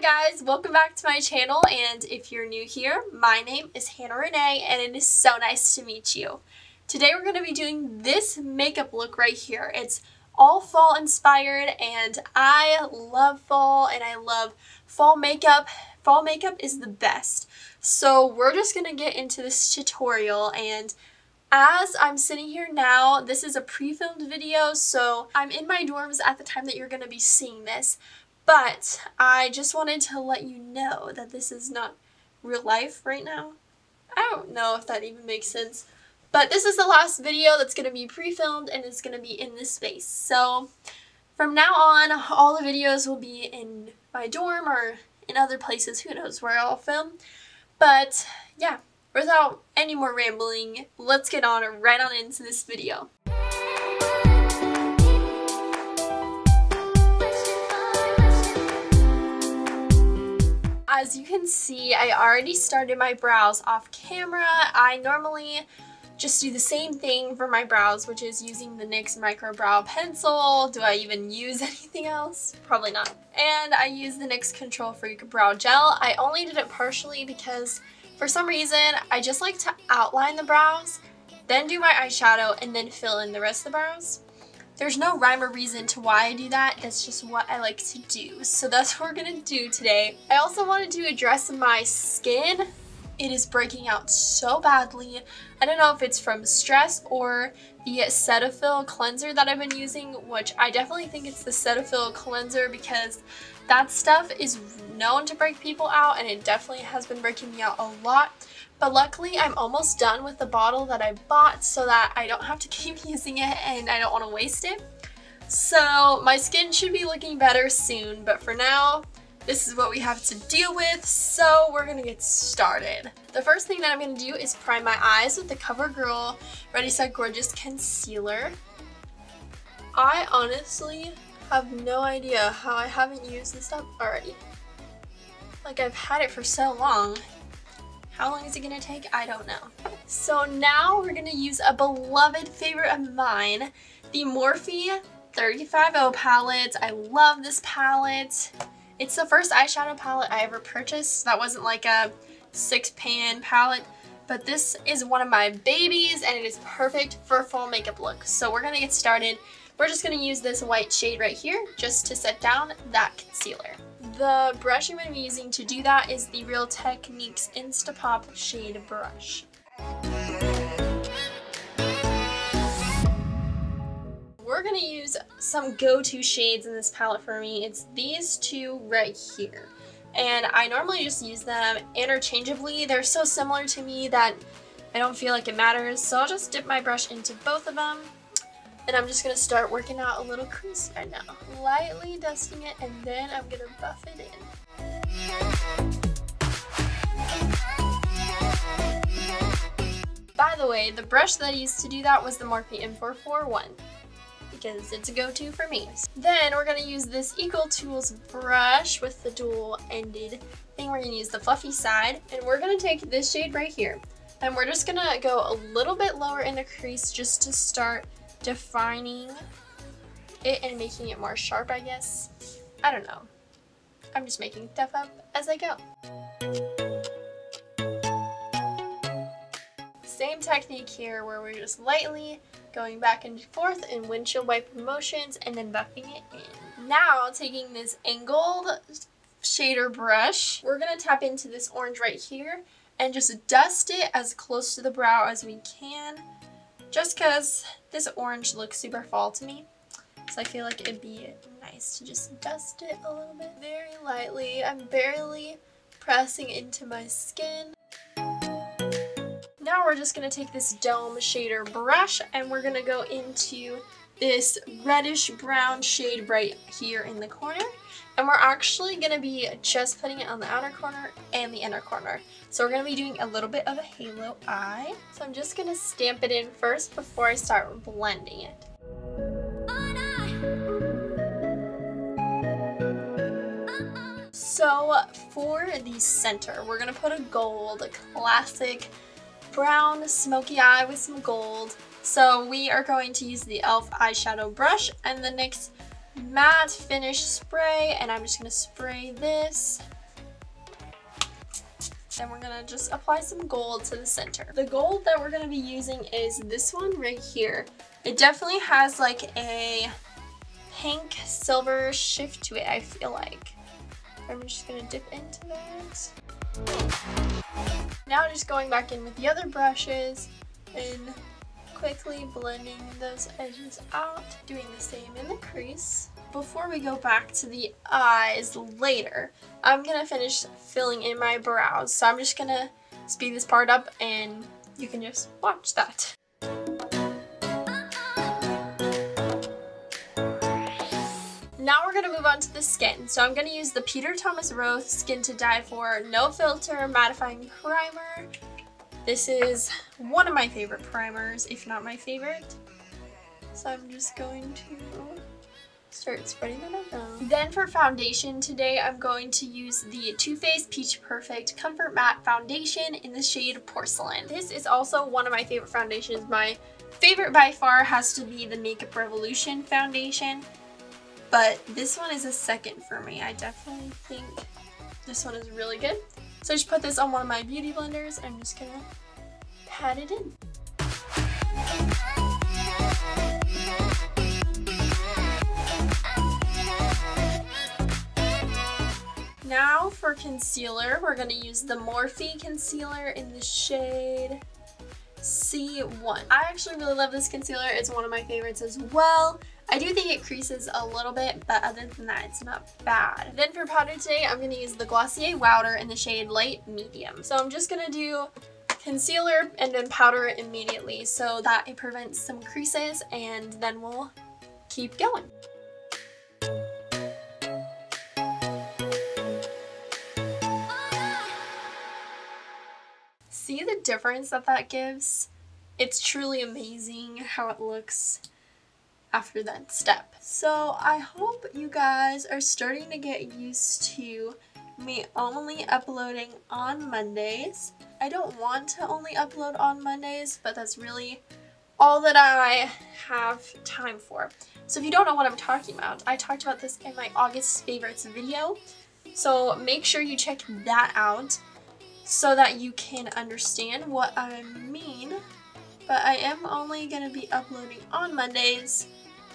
Hi guys, welcome back to my channel and if you're new here, my name is Hannah Renee and it is so nice to meet you. Today we're going to be doing this makeup look right here. It's all fall inspired and I love fall and I love fall makeup. Fall makeup is the best. So we're just going to get into this tutorial and as I'm sitting here now, this is a pre-filmed video, so I'm in my dorms at the time that you're going to be seeing this. But I just wanted to let you know that this is not real life right now. I don't know if that even makes sense. But this is the last video that's going to be pre-filmed and it's going to be in this space. So from now on, all the videos will be in my dorm or in other places. Who knows where I'll film. But yeah, without any more rambling, let's get on right on into this video. As you can see, I already started my brows off camera. I normally just do the same thing for my brows, which is using the NYX Micro Brow Pencil. Do I even use anything else? Probably not. And I use the NYX Control Freak Brow Gel. I only did it partially because for some reason, I just like to outline the brows, then do my eyeshadow, and then fill in the rest of the brows. There's no rhyme or reason to why I do that, that's just what I like to do. So that's what we're gonna do today. I also wanted to address my skin. It is breaking out so badly. I don't know if it's from stress or the Cetaphil cleanser that I've been using, which I definitely think it's the Cetaphil cleanser because that stuff is known to break people out and it definitely has been breaking me out a lot. But luckily I'm almost done with the bottle that I bought so that I don't have to keep using it and I don't want to waste it. So my skin should be looking better soon, but for now, this is what we have to deal with, so we're gonna get started. The first thing that I'm gonna do is prime my eyes with the CoverGirl Ready Set Gorgeous Concealer. I honestly have no idea how I haven't used this stuff already. Like I've had it for so long. How long is it gonna take? I don't know. So now we're gonna use a beloved favorite of mine, the Morphe 350 palette. I love this palette. It's the first eyeshadow palette I ever purchased. That wasn't like a six pan palette, but this is one of my babies and it is perfect for a fall makeup look. So we're gonna get started. We're just gonna use this white shade right here just to set down that concealer. The brush I'm going to be using to do that is the Real Techniques Instapop Shade Brush. We're going to use some go-to shades in this palette for me. It's these two right here. And I normally just use them interchangeably. They're so similar to me that I don't feel like it matters. So I'll just dip my brush into both of them and I'm just to start working out a little crease right now. Lightly dusting it and then I'm to buff it in. By the way, the brush that I used to do that was the Morphe M441 because it's a go-to for me. Then we're to use this Eco Tools brush with the dual-ended thing. We're to use the fluffy side and we're to take this shade right here and we're just to go a little bit lower in the crease just to start defining it and making it more sharp, I guess. I don't know. I'm just making stuff up as I go. Same technique here where we're just lightly going back and forth in windshield wiper motions and then buffing it in. Now taking this angled shader brush, we're going to tap into this orange right here and just dust it as close to the brow as we can just because this orange looks super fall to me. So I feel like it'd be nice to just dust it a little bit very lightly. I'm barely pressing into my skin. Now we're just going to take this Dome shader brush and we're going to go into this reddish brown shade right here in the corner. And we're actually going to be just putting it on the outer corner and the inner corner. So we're going to be doing a little bit of a halo eye. So I'm just going to stamp it in first before I start blending it. So for the center, we're going to put a gold, classic brown smoky eye with some gold. So we are going to use the e.l.f. eyeshadow brush and the NYX matte finish spray and I'm just gonna spray this. Then we're gonna just apply some gold to the center. The gold that we're gonna be using is this one right here. It definitely has like a pink silver shift to it, I feel like. I'm just gonna dip into that. Now just going back in with the other brushes and quickly blending those edges out, doing the same in the crease. Before we go back to the eyes later, I'm gonna finish filling in my brows. So I'm just gonna speed this part up and you can just watch that. Now we're gonna move on to the skin. So I'm gonna use the Peter Thomas Roth Skin to Die For No Filter Mattifying Primer. This is one of my favorite primers, if not my favorite. So I'm just going to start spreading that out. Then for foundation today, I'm going to use the Too Faced Peach Perfect Comfort Matte Foundation in the shade Porcelain. This is also one of my favorite foundations. My favorite by far has to be the Makeup Revolution foundation. But this one is a second for me. I definitely think this one is really good. So I just put this on one of my beauty blenders. I'm just gonna pat it in. Now for concealer, we're gonna use the Morphe concealer in the shade C1. I actually really love this concealer. It's one of my favorites as well. I do think it creases a little bit, but other than that, it's not bad. Then for powder today, I'm going to use the Glossier Wowder in the shade Light Medium. So I'm just going to do concealer and then powder it immediately so that it prevents some creases and then we'll keep going. See the difference that that gives? It's truly amazing how it looks after that step. So I hope you guys are starting to get used to me only uploading on Mondays. I don't want to only upload on Mondays, but that's really all that I have time for. So if you don't know what I'm talking about, I talked about this in my August favorites video. So make sure you check that out so that you can understand what I mean. But I am only going to be uploading on Mondays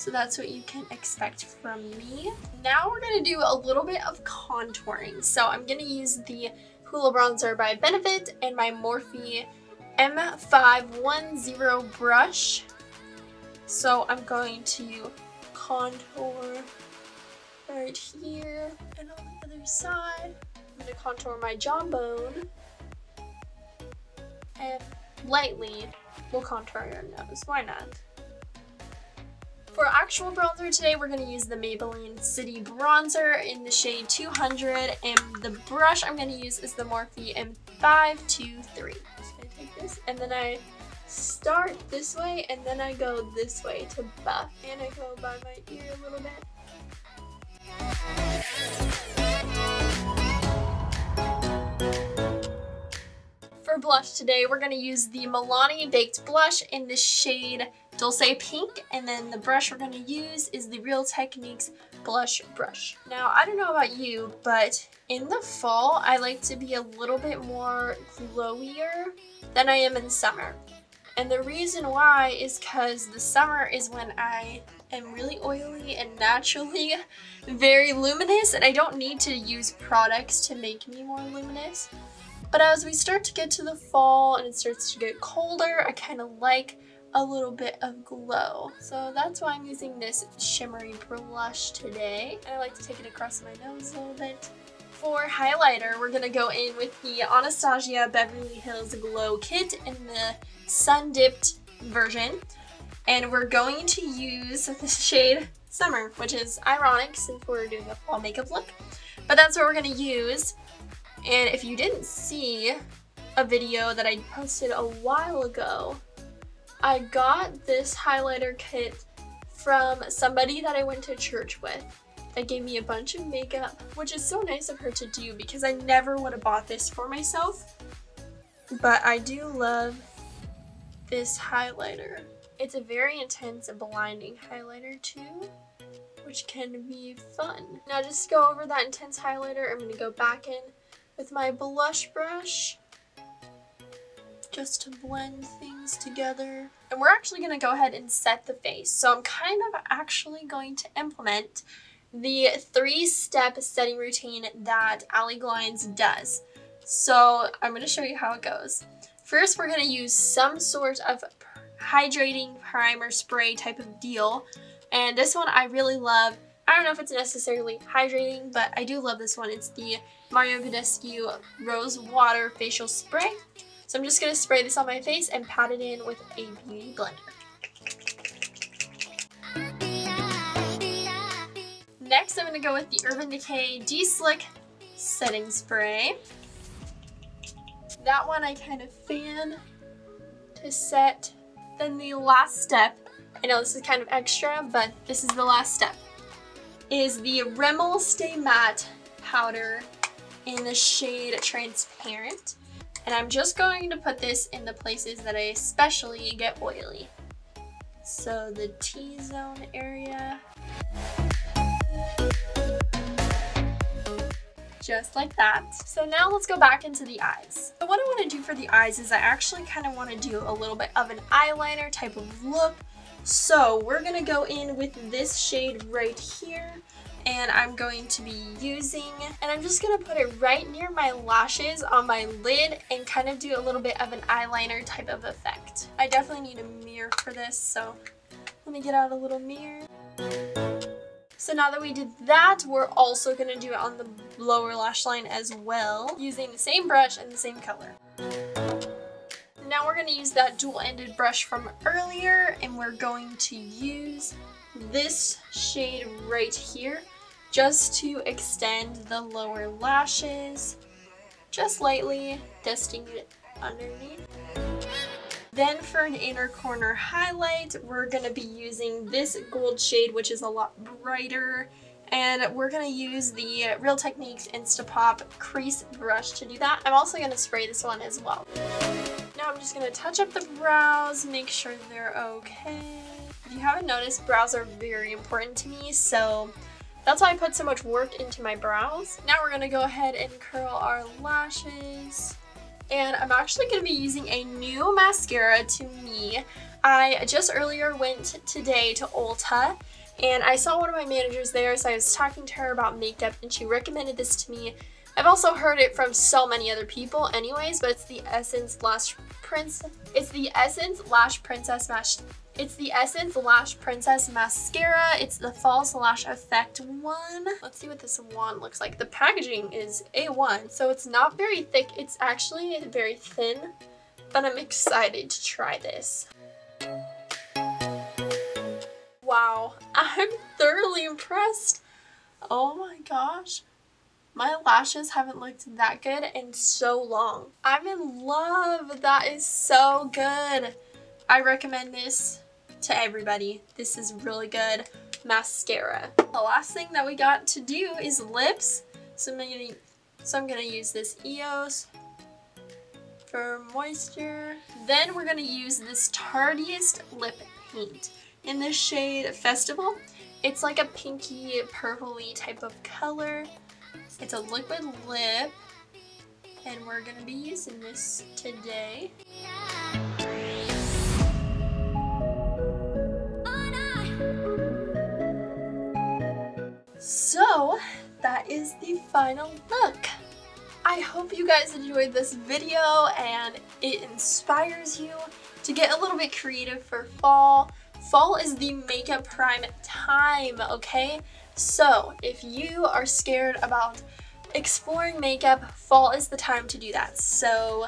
so that's what you can expect from me. Now we're gonna do a little bit of contouring. So I'm gonna use the Hoola Bronzer by Benefit and my Morphe M510 brush. So I'm going to contour right here and on the other side. I'm gonna contour my jawbone and lightly we'll contour your nose. Why not? For actual bronzer today, we're going to use the Maybelline City Bronzer in the shade 200, and the brush I'm going to use is the Morphe M523. Just going to take this, and then I start this way, and then I go this way to buff, and I go by my ear a little bit. For blush today, we're going to use the Milani Baked Blush in the shade Dulce Pink, and then the brush we're going to use is the Real Techniques Blush Brush. Now, I don't know about you, but in the fall, I like to be a little bit more glowier than I am in summer. And the reason why is because the summer is when I am really oily and naturally very luminous and I don't need to use products to make me more luminous. But as we start to get to the fall and it starts to get colder, I kind of like a little bit of glow. So that's why I'm using this shimmery blush today. And I like to take it across my nose a little bit. For highlighter, we're going to go in with the Anastasia Beverly Hills Glow Kit in the Sun Dipped version. And we're going to use the shade Summer, which is ironic since we're doing a fall makeup look. But that's what we're going to use. And if you didn't see a video that I posted a while ago I got this highlighter kit from somebody that I went to church with that gave me a bunch of makeup, which is so nice of her to do because I never would have bought this for myself. But I do love this highlighter. It's a very intense and blinding highlighter too, which can be fun. Now just go over that intense highlighter, I'm going to go back in with my blush brush just to blend things together. And we're actually going to go ahead and set the face. So I'm kind of actually going to implement the three-step setting routine that Ali Glines does. So I'm going to show you how it goes. First, we're going to use some sort of hydrating primer spray type of deal. And this one I really love. I don't know if it's necessarily hydrating, but I do love this one. It's the Mario Badescu Rose Water Facial Spray. So I'm just going to spray this on my face and pat it in with a beauty blender. Next, I'm going to go with the Urban Decay De-Slick Setting Spray. That one I kind of fan to set. Then the last step, I know this is kind of extra, but this is the last step, is the Rimmel Stay Matte Powder in the shade Transparent. And I'm just going to put this in the places that I especially get oily. So the T-zone area. Just like that. So now let's go back into the eyes. So what I want to do for the eyes is I actually kind of want to do a little bit of an eyeliner type of look. So we're going to go in with this shade right here and I'm going to be using, and I'm just going to put it right near my lashes on my lid and kind of do a little bit of an eyeliner type of effect. I definitely need a mirror for this, so let me get out a little mirror. So now that we did that, we're also going to do it on the lower lash line as well, using the same brush and the same color. Now we're going to use that dual-ended brush from earlier, and we're going to use this shade right here just to extend the lower lashes just lightly dusting it underneath then for an inner corner highlight we're going to be using this gold shade which is a lot brighter and we're going to use the Real Techniques Instapop crease brush to do that. I'm also going to spray this one as well. Now I'm just going to touch up the brows, make sure they're okay. If you haven't noticed, brows are very important to me, so that's why I put so much work into my brows. Now we're to go ahead and curl our lashes. And I'm actually to be using a new mascara to me. I just earlier went today to Ulta and I saw one of my managers there so I was talking to her about makeup and she recommended this to me. I've also heard it from so many other people anyways, but it's the Essence Lash Prince. It's the Essence Lash Princess it's the Essence Lash Princess Mascara. It's the False Lash Effect one. Let's see what this wand looks like. The packaging is A1, so it's not very thick. It's actually very thin, but I'm excited to try this. Wow, I'm thoroughly impressed. Oh my gosh. My lashes haven't looked that good in so long. I'm in love. That is so good. I recommend this to everybody. This is really good mascara. The last thing that we got to do is lips. So I'm gonna, so I'm gonna use this EOS for moisture. Then we're gonna use this Tarteist lip paint in the shade Festival. It's like a pinky purpley type of color. It's a liquid lip and we're gonna be using this today. So that is the final look. I hope you guys enjoyed this video and it inspires you to get a little bit creative for fall. Fall is the makeup prime time, okay? So if you are scared about exploring makeup, fall is the time to do that. So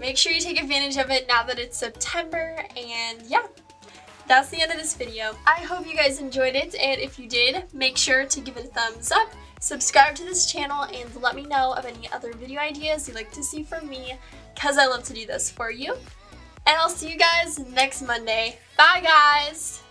make sure you take advantage of it now that it's September and yeah, that's the end of this video. I hope you guys enjoyed it, and if you did, make sure to give it a thumbs up, subscribe to this channel, and let me know of any other video ideas you'd like to see from me, because I love to do this for you. And I'll see you guys next Monday. Bye, guys!